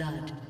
blood.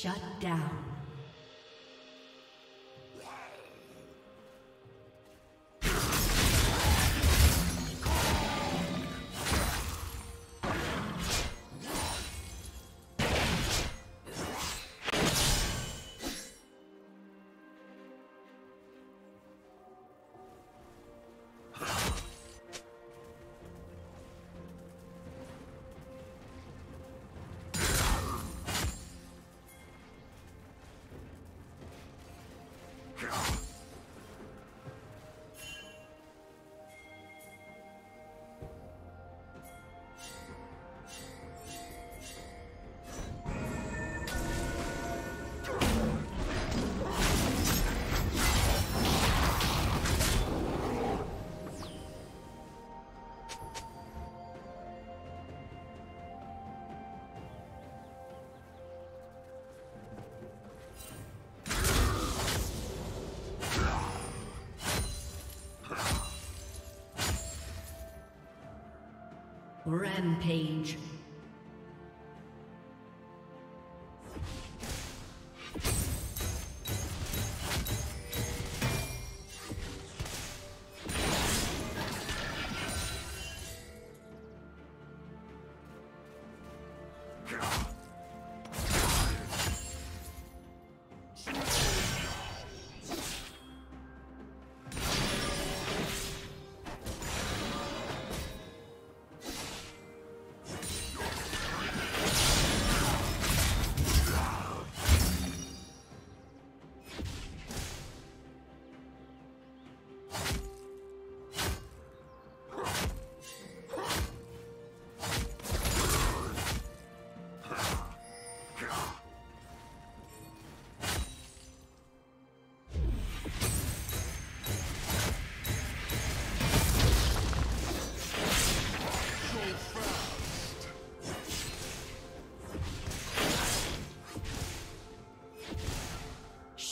Shut down. Rampage.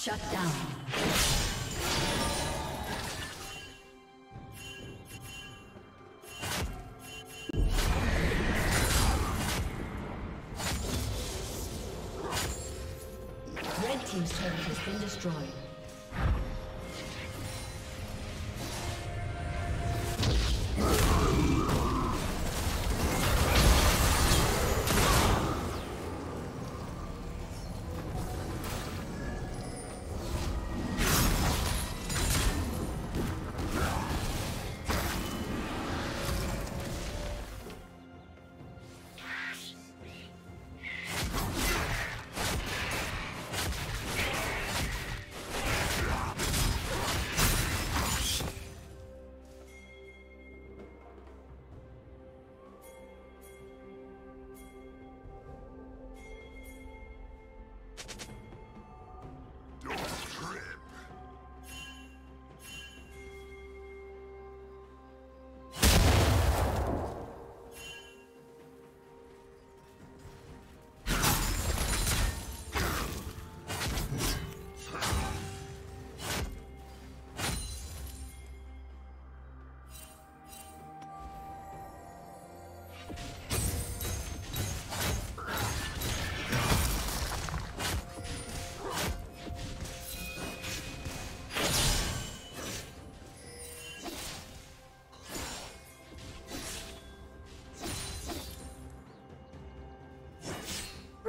Shut down.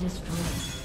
destroyed.